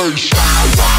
Sensation.